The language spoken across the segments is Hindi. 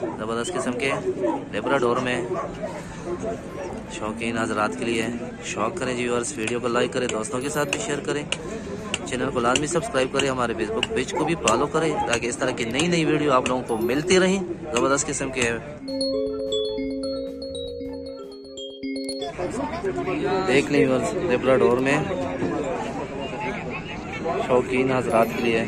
ज़बरदस्त किस्म के लेबराडोर में शौकीन हजरात के लिए। शौक करें जी और वीडियो को लाइक करें, दोस्तों के साथ भी शेयर करें। चैनल को लाजमी सब्सक्राइब करें, हमारे फेसबुक पेज को भी फॉलो करें, ताकि इस तरह की नई नई वीडियो आप लोगों को मिलती रही। ज़बरदस्त किस्म के। देख लें लेबराडोर में शौकीन हजरात के लिए।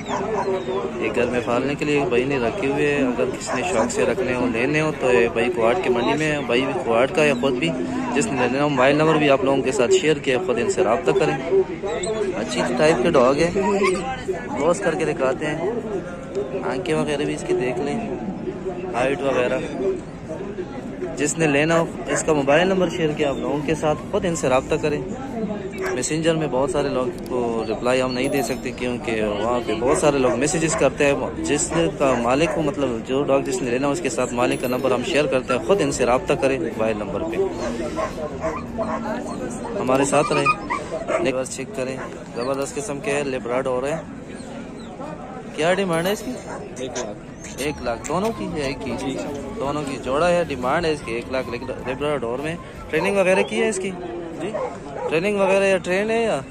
एक घर में पालने के लिए भाई ने रखे हुए हैं। अगर किसी ने शौक से रखने हो, लेने हो तो भाई कुआट की मंडी में भाई कुआट का या खुद भी जिसने लेने हो, मोबाइल नंबर भी आप लोगों के साथ शेयर किया, खुद इनसे रबता करें। अच्छी टाइप के डॉग है। बॉस करके दिखाते हैं। आँखें वगैरह भी इसकी देख लें। हाइट वगैरह। जिसने लेना हो, इसका मोबाइल नंबर शेयर किया, आप लोगों के साथ, खुद इनसे रबता करें। मैसेंजर में बहुत सारे लोग को रिप्लाई हम नहीं दे सकते क्योंकि वहाँ पे बहुत सारे लोग मैसेजेस करते हैं। जिसका मालिक को मतलब जो डॉग जिसने लेना हो उसके साथ मालिक का नंबर हम शेयर करते हैं। खुद इनसे रबता करें मोबाइल नंबर पे। हमारे साथ रहें। लेबर चेक करें। ज़बरदस्त किस्म के लेबराड हो रहे हैं। क्या डिमांड है इसकी? एक लाख। एक लाख। दोनों की है एक की दोनों की जोड़ा है। डिमांड है इसकी एक लाख लेबरा डोर में। ट्रेनिंग वगैरह की है इसकी? जी? ट्रेनिंग वगैरह या ट्रेन है या?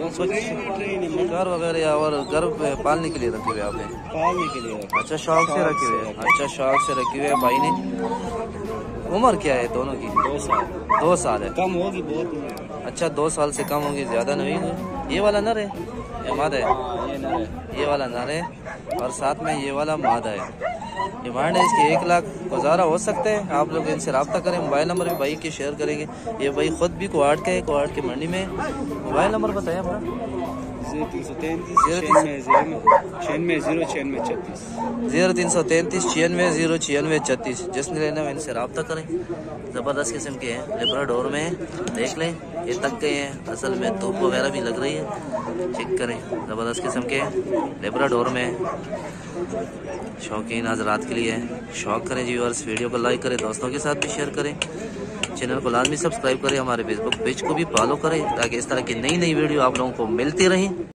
कुछ घर वगैरह या और घर पालने के लिए रखे हुए आपने? पालने के लिए अच्छा शौक से रखे हुए अच्छा शौक से रखे हुए भाई ने। उम्र क्या है दोनों की? दो साल। दो साल है। कम होगी बहुत अच्छा दो साल से कम होगी ज़्यादा नहीं है। ये वाला नर है? ये मादा है? है। ये वाला नर है। और साथ में ये वाला मादा है। डिमांड है इसकी एक लाख गुजारा हो सकते हैं। आप लोग इनसे रब्ता करें मोबाइल नंबर भी भाई के शेयर करेंगे। ये भाई खुद भी कुआट का है कुआट की मंडी में। मोबाइल नंबर बताएँ अपना। ज़ीरो तीन सौ तैंतीस छियानवे ज़ीरो छियानवे छत्तीस। जिसने लेना हो इनसे रब्ता करें। ज़बरदस्त किस्म के हैं लिबरा डोर में देख लें। ये तक गए हैं असल में धूप वगैरह भी लग रही है। चेक करें ज़बरदस्त किस्म के लिबरा डोर में शौकीन हजरात के लिए शौक करें और वीडियो को लाइक करें, दोस्तों के साथ भी शेयर करें। चैनल को लाजमी सब्सक्राइब करें, हमारे फेसबुक पेज को भी फॉलो करें, ताकि इस तरह की नई नई वीडियो आप लोगों को मिलती रहें।